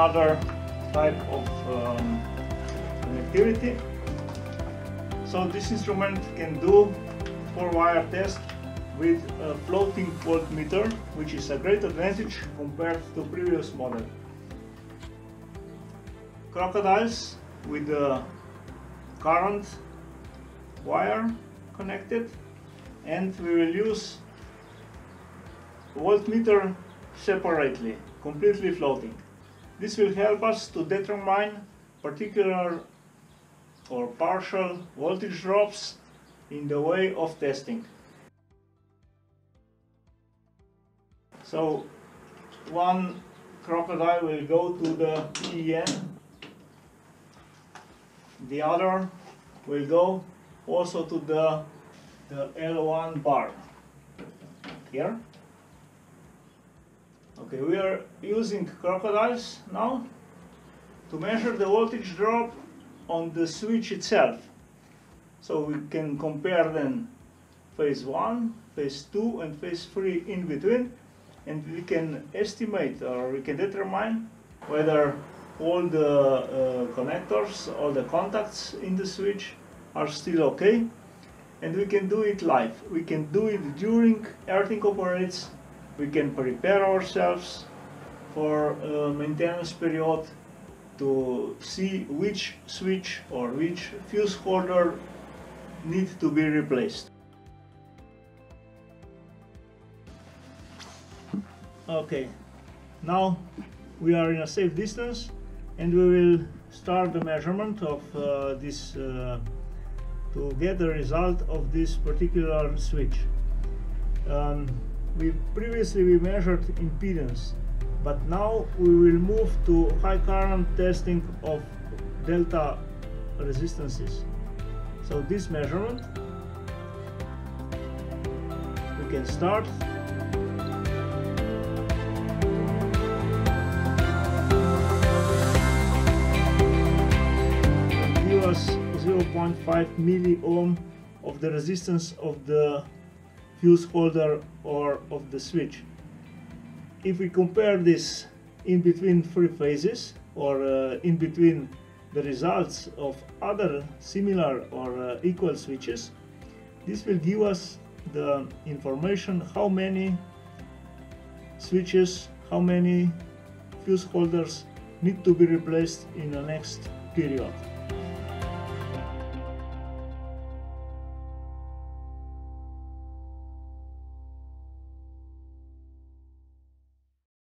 type of um, connectivity. So this instrument can do four wire test with a floating voltmeter, which is a great advantage compared to previous model. Crocodiles with the current wire connected and we will use voltmeter separately, completely floating. This will help us to determine particular or partial voltage drops in the way of testing. So one crocodile will go to the PEN, the other will go also to the, the L1 bar here. Okay, we are using crocodiles now to measure the voltage drop on the switch itself. So we can compare then phase 1, phase 2 and phase 3 in between and we can estimate or we can determine whether all the uh, connectors, all the contacts in the switch are still okay and we can do it live. We can do it during earthing operates, we can prepare ourselves for maintenance period to see which switch or which fuse holder need to be replaced. Okay, now we are in a safe distance and we will start the measurement of uh, this uh, to get the result of this particular switch. Um, we previously we measured impedance but now we will move to high current testing of delta resistances. So this measurement we can start give us 0.5 milliohm of the resistance of the fuse holder or of the switch. If we compare this in between three phases or uh, in between the results of other similar or uh, equal switches, this will give us the information how many switches, how many fuse holders need to be replaced in the next period.